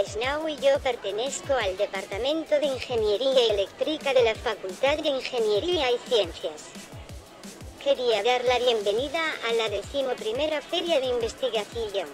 Pau y yo pertenezco al Departamento de Ingeniería Eléctrica de la Facultad de Ingeniería y Ciencias. Quería dar la bienvenida a la decimoprimera Feria de Investigación.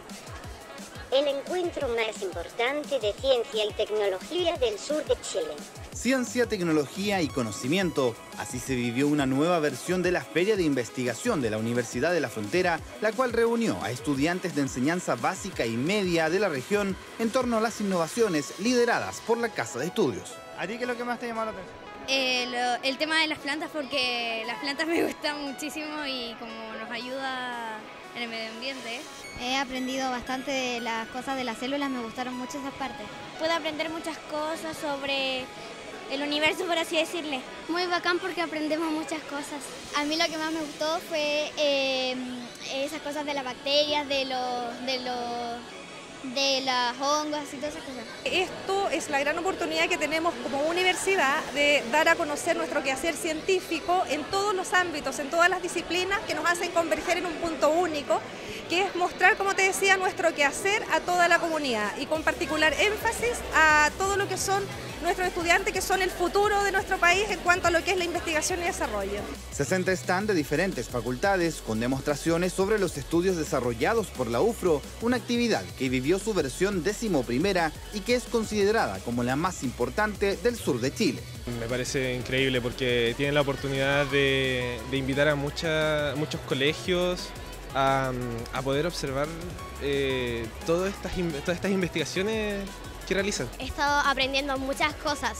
El encuentro más importante de ciencia y tecnología del sur de Chile. Ciencia, tecnología y conocimiento. Así se vivió una nueva versión de la Feria de Investigación de la Universidad de la Frontera, la cual reunió a estudiantes de enseñanza básica y media de la región en torno a las innovaciones lideradas por la Casa de Estudios. ¿A ti qué es lo que más te llamó la atención? El, el tema de las plantas porque las plantas me gustan muchísimo y como nos ayuda en el medio ambiente. He aprendido bastante de las cosas de las células, me gustaron mucho esas partes. Pude aprender muchas cosas sobre el universo, por así decirle. Muy bacán porque aprendemos muchas cosas. A mí lo que más me gustó fue eh, esas cosas de las bacterias, de los... De los de las hongos y todas esas cosas. Esto es la gran oportunidad que tenemos como universidad de dar a conocer nuestro quehacer científico en todos los ámbitos, en todas las disciplinas que nos hacen converger en un punto único, que es mostrar, como te decía, nuestro quehacer a toda la comunidad y con particular énfasis a todo lo que son nuestros estudiantes que son el futuro de nuestro país en cuanto a lo que es la investigación y desarrollo. 60 están de diferentes facultades con demostraciones sobre los estudios desarrollados por la UFRO, una actividad que vivió su versión décimo primera y que es considerada como la más importante del sur de Chile. Me parece increíble porque tienen la oportunidad de, invitar a muchos colegios a, poder observar eh, todas, estas, todas estas investigaciones ¿Qué realizan? He estado aprendiendo muchas cosas.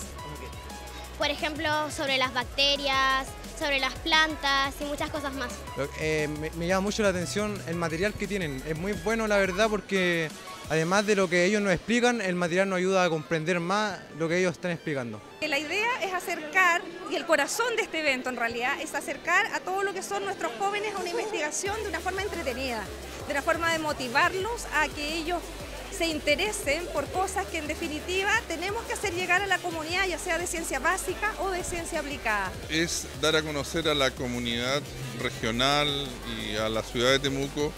Por ejemplo, sobre las bacterias, sobre las plantas y muchas cosas más. Eh, me, llama mucho la atención el material que tienen. Es muy bueno, la verdad, porque además de lo que ellos nos explican, el material nos ayuda a comprender más lo que ellos están explicando. La idea es acercar, y el corazón de este evento en realidad, es acercar a todo lo que son nuestros jóvenes a una investigación de una forma entretenida, de una forma de motivarlos a que ellos se interesen por cosas que en definitiva tenemos que hacer llegar a la comunidad, ya sea de ciencia básica o de ciencia aplicada. Es dar a conocer a la comunidad regional y a la ciudad de Temuco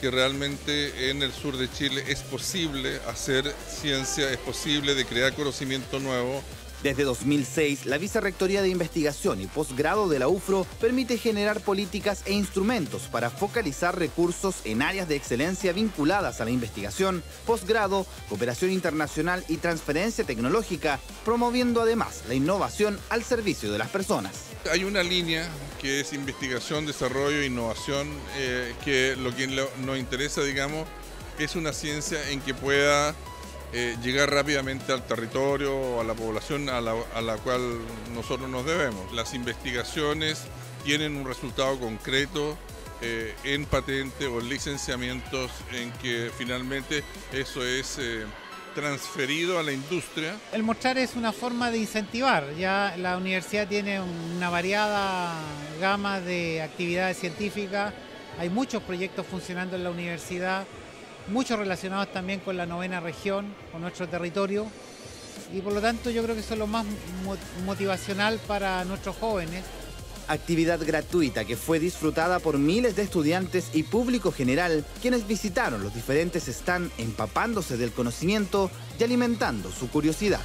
que realmente en el sur de Chile es posible hacer ciencia, es posible de crear conocimiento nuevo desde 2006, la Vicerrectoría de Investigación y Posgrado de la UFRO permite generar políticas e instrumentos para focalizar recursos en áreas de excelencia vinculadas a la investigación, posgrado, cooperación internacional y transferencia tecnológica, promoviendo además la innovación al servicio de las personas. Hay una línea que es investigación, desarrollo e innovación, eh, que lo que nos interesa, digamos, es una ciencia en que pueda eh, llegar rápidamente al territorio a la población a la, cual nosotros nos debemos. Las investigaciones tienen un resultado concreto eh, en patente o en licenciamientos en que finalmente eso es eh, transferido a la industria. El mostrar es una forma de incentivar, ya la universidad tiene una variada gama de actividades científicas, hay muchos proyectos funcionando en la universidad, muchos relacionados también con la novena región, con nuestro territorio, y por lo tanto yo creo que eso es lo más motivacional para nuestros jóvenes. Actividad gratuita que fue disfrutada por miles de estudiantes y público general, quienes visitaron los diferentes stands empapándose del conocimiento y alimentando su curiosidad.